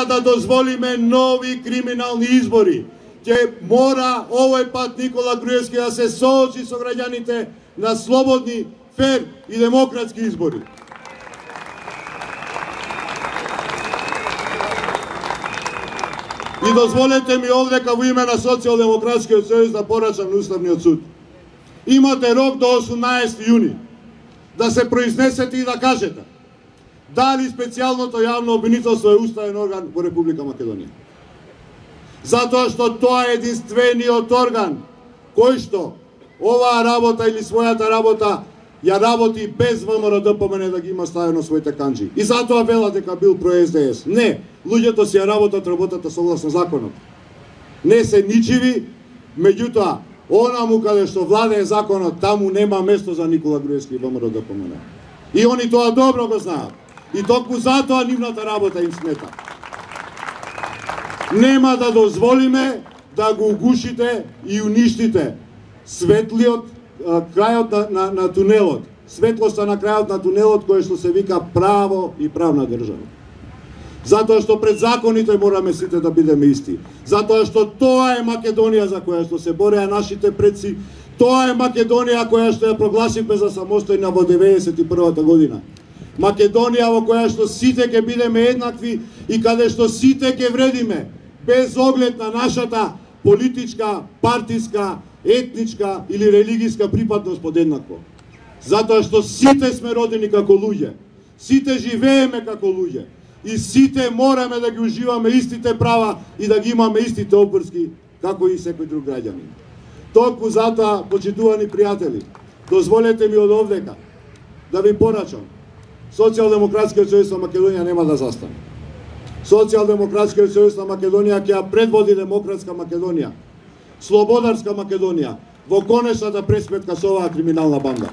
Нема да дозволиме нови криминални избори. Ќе мора овој пат Никола Груевски да се соочи со граѓаните на слободни, фер и демократски избори. И дозволете ми овдека во име на Социјалдемократскиот сојуз да порачам на Уставниот суд. Имате рок до 18 јуни да се произнесете и да кажете дали специјалното јавно обвинителство е уставен орган во Република Македонија. Затоа што тоа е единствениот орган кој што оваа работа или својата работа ја работи без ВМРО да ДПМН да ги има ставено своите канџи. И затоа вела дека бил про СДС. Не, луѓето си ја работат работата согласно законот. Не се ничиви, меѓутоа, онаму каде што владее законот, таму нема место за Никола Груевски и ВМРО да ДПМН. И они тоа добро го знаат. И токму затоа нивната работа им смета. Нема да дозволиме да го угушите и уништите светлиот крајот на, на, на тунелот, светлоста на крајот на тунелот кој што се вика право и правна држава. Затоа што пред законите мораме сите да бидеме исти. Затоа што тоа е Македонија за која што се бореа нашите предци, тоа е Македонија која што ја прогласивме за самостојна во 91 година. Македонија во која што сите ќе бидеме еднакви и каде што сите ќе вредиме, без оглед на нашата политичка, партиска, етничка или религиска припадност подеднакво. Затоа што сите сме родени како луѓе, сите живееме како луѓе и сите мораме да ги уживаме истите права и да ги имаме истите обврски како и секој друг граѓанин. Токму затоа, почитувани пријатели, дозволете ми од овдека да ви порачам Социјалдемократскиот сојуз на Македонија нема да застане. Социјалдемократскиот сојуз на Македонија ќе ја предводи демократска Македонија, слободарска Македонија, во конечната да пресметка со оваа криминална банда.